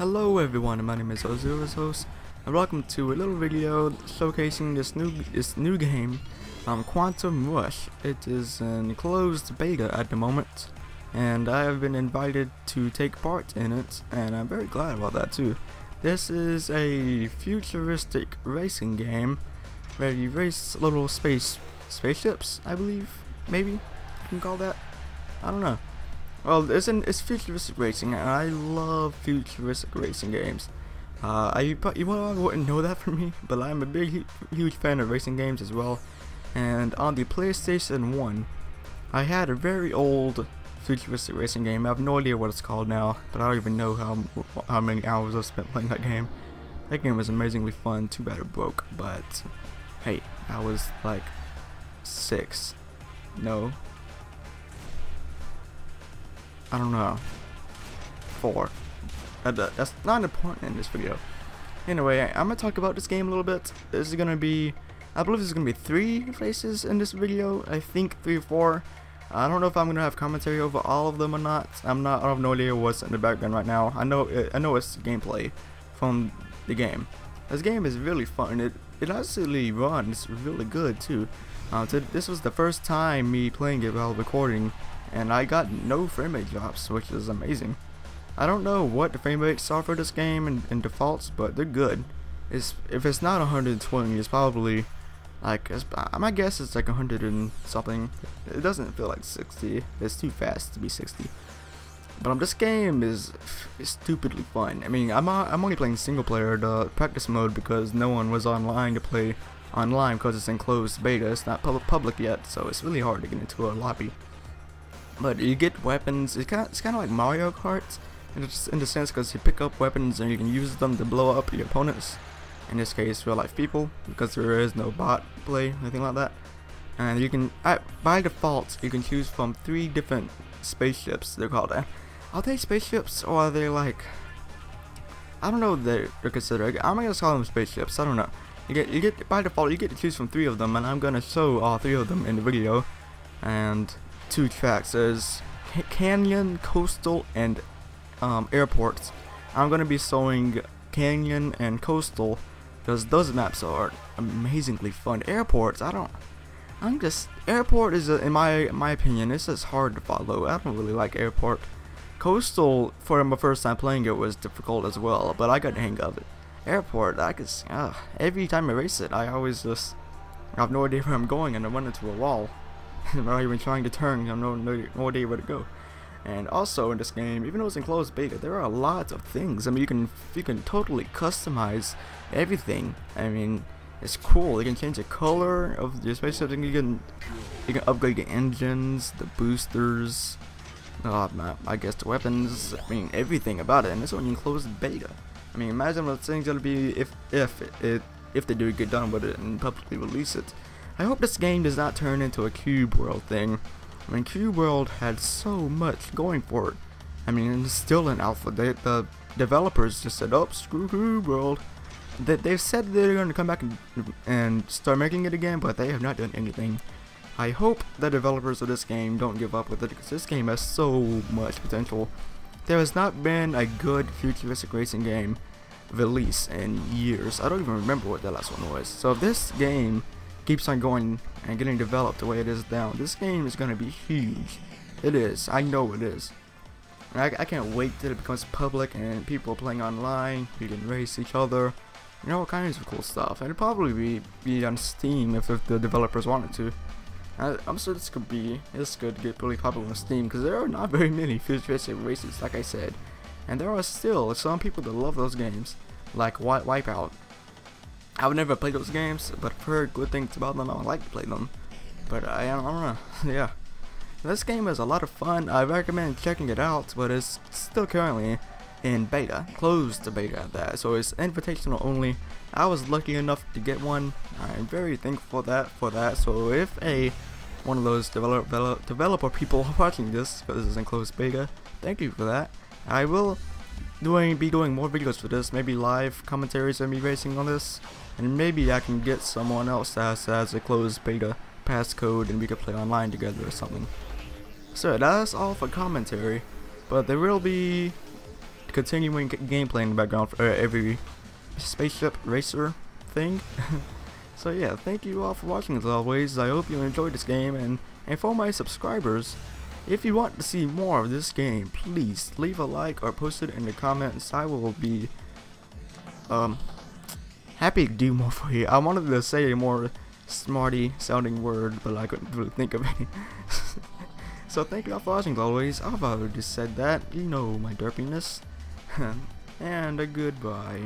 Hello everyone, my name is Ozurus and welcome to a little video showcasing this new this new game, um, Quantum Rush. It is in closed beta at the moment, and I have been invited to take part in it, and I'm very glad about that too. This is a futuristic racing game where you race little space spaceships, I believe, maybe you can call that. I don't know. Well, it's an it's futuristic racing, and I love futuristic racing games. Uh, I you probably wouldn't know that from me, but I'm a big huge fan of racing games as well. And on the PlayStation 1, I had a very old futuristic racing game. I have no idea what it's called now, but I don't even know how how many hours I've spent playing that game. That game was amazingly fun. Too bad it broke, but hey, I was like six. No, I don't know. Four. That's not important in this video. Anyway, I'm gonna talk about this game a little bit. This is gonna be, I believe this is gonna be three races in this video. I think three or four. I don't know if I'm gonna have commentary over all of them or not. I'm not. I have no idea what's in the background right now. I know. I know it's gameplay from the game. This game is really fun. It it actually runs really good too. Uh, this was the first time me playing it while recording and I got no frame rate drops, which is amazing. I don't know what the frame rates are for this game and, and defaults, but they're good. It's, if it's not 120, it's probably like it's, my guess is like 100 and something. It doesn't feel like 60. It's too fast to be 60. But um, this game is, is stupidly fun. I mean, I'm uh, I'm only playing single player, the practice mode, because no one was online to play online because it's in closed beta. It's not public public yet, so it's really hard to get into a lobby. But you get weapons. It's kind of, like Mario Kart, in, the sense because you pick up weapons and you can use them to blow up your opponents. In this case, real life people, because there is no bot play, anything like that. And you can, at, by default, you can choose from three different spaceships. They're called. Uh, are they spaceships or are they like? I don't know what they're, they're considered. I'm gonna call them spaceships. I don't know. You get you get by default you get to choose from three of them, and I'm gonna show all three of them in the video. And two tracks. There's Canyon, Coastal, and um, Airports. I'm going to be showing Canyon and Coastal because those maps are amazingly fun. Airports, I don't... I'm just... Airport is, a, in my my opinion, it's just hard to follow. I don't really like Airport. Coastal, for my first time playing it, was difficult as well, but I got the hang of it. Airport, I could... Uh, every time I race it, I always just... I have no idea where I'm going and I run into a wall. I'm not even trying to turn, I have no, no, no idea where to go. And also in this game, even though it's in closed beta, there are a lot of things. I mean, you can you can totally customize everything. I mean, it's cool. You can change the color of your spaceship. You can you can upgrade the engines, the boosters, uh, I guess the weapons. I mean, everything about it. And it's only in closed beta. I mean, imagine what things gonna be if if it if they do get done with it and publicly release it. I hope this game does not turn into a Cube World thing. I mean, Cube World had so much going for it. I mean, it's still in alpha. They, the developers just said, oh, screw Cube World. They, they've said they're going to come back and, and start making it again, but they have not done anything. I hope the developers of this game don't give up with it, because this game has so much potential. There has not been a good futuristic racing game release in years. I don't even remember what the last one was. So this game keeps on going and getting developed the way it is now, this game is going to be huge. It is. I know it is. I, I can't wait till it becomes public and people are playing online, you can race each other, you know, all kinds of cool stuff. And it'll probably be, be on Steam if, if the developers wanted to. I, am sure this could be, this could get really popular on Steam because there are not very many futuristic races, like I said. And there are still some people that love those games, like Wipeout. I've never played those games, but I've heard good things about them. I would like to play them, but I, I don't know. yeah, this game is a lot of fun. I recommend checking it out, but it's still currently in beta, closed beta at that. So it's invitational only. I was lucky enough to get one. I'm very thankful for that. For that. So if a one of those develop, develop, developer people are watching this because it's in closed beta, thank you for that. I will doing be doing more videos for this, maybe live commentaries of me racing on this, and maybe I can get someone else that has, a closed beta passcode and we could play online together or something. So that's all for commentary, but there will be continuing gameplay in the background for uh, every spaceship racer thing. so yeah, thank you all for watching as always. I hope you enjoyed this game and, and for my subscribers, if you want to see more of this game, please leave a like or post it in the comments. I will be um happy to do more for you. I wanted to say a more smarty sounding word, but I couldn't really think of any. so thank you all for watching always. I've already said that. You know my derpiness. and a goodbye.